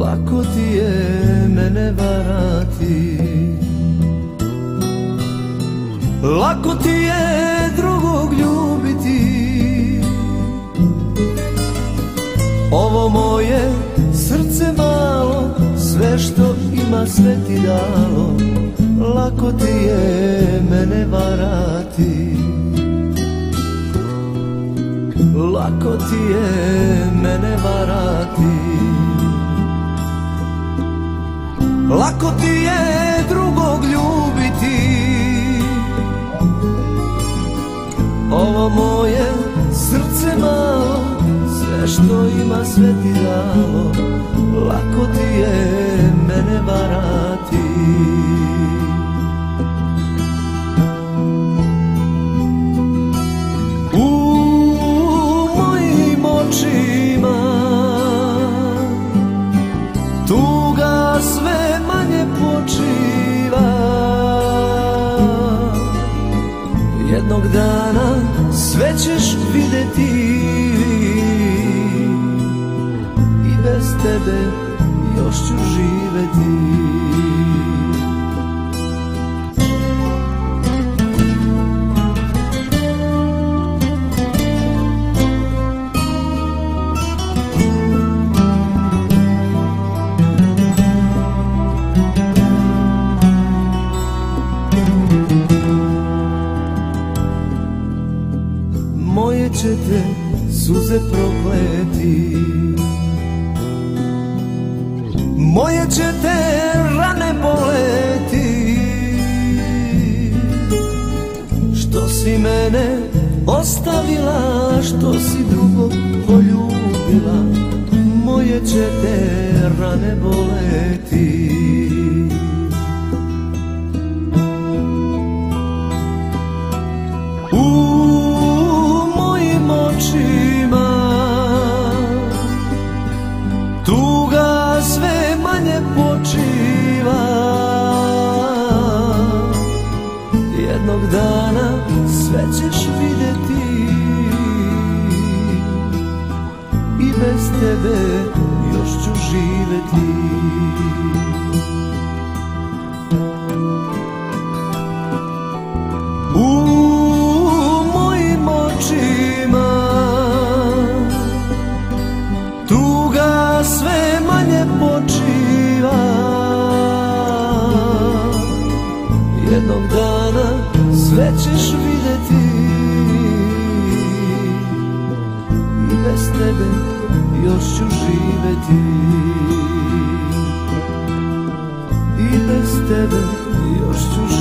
Lako ti je mene varati. Lako ti je drugog ljubiti. Ovo moje srce malo Sve što ima sve ti dalo. Lako ti je mene varati. Lako ti je mene Lako ti je drugog ljubiti? Ovo moje srce malo Sve što ima sve ti dalo Lako ti je mene varati ćeš vidjeti I bez tebe još ću živjeti moje će te suze prokleti. Moje će te rane boleti. Što si mene ostavila, što si drugog poljubila Moje će te rane boleti. U sve manje počiva. Jednog dana sve ćeš vidjeti I bez tebe počiva. Jednog dana sve ćeš vidjeti I bez tebe još ću živjeti I bez tebe još ću živjeti